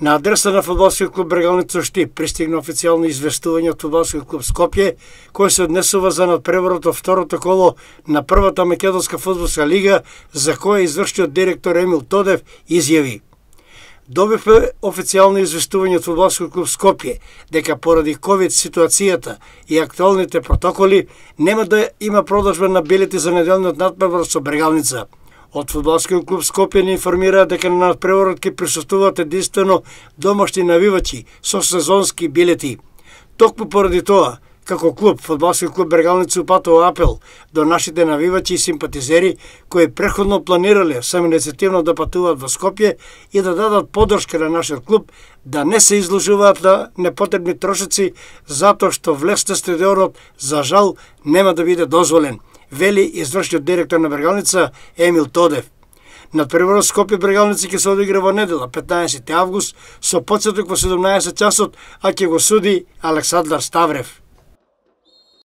На адреса на фудбалскиот клуб Брегалница Шти пристигна официјално известување од фудбалскиот клуб Скопје, кој се однесува за надпреварот во второто коло на првата македонска фудбалска лига, за која извршиот директор Емил Тодев изјави. Добивме официјално известување од фудбалскиот клуб Скопје дека поради ковид ситуацијата и актуалните протоколи нема да има продажба на билети за неделниот надпревар со Брегалница – Од фудбалскиот клуб Скопје ни информира дека на надпреварот ќе присуствуваат единствено домашни навивачи со сезонски билети. Токму поради тоа, како клуб, фудбалскиот клуб Бергалница упатува апел до нашите навивачи и симпатизери кои преходно планирале сами инициативно да патуваат во Скопје и да дадат поддршка на нашиот клуб да не се изложуваат на непотребни трошици затоа што влез на стадионот за жал нема да биде дозволен вели извршниот директор на Брегалница Емил Тодев. На првото Скопје Брегалница ќе се одигра во недела 15 август со подсеток во 17 часот, а ќе го суди Александар Ставрев.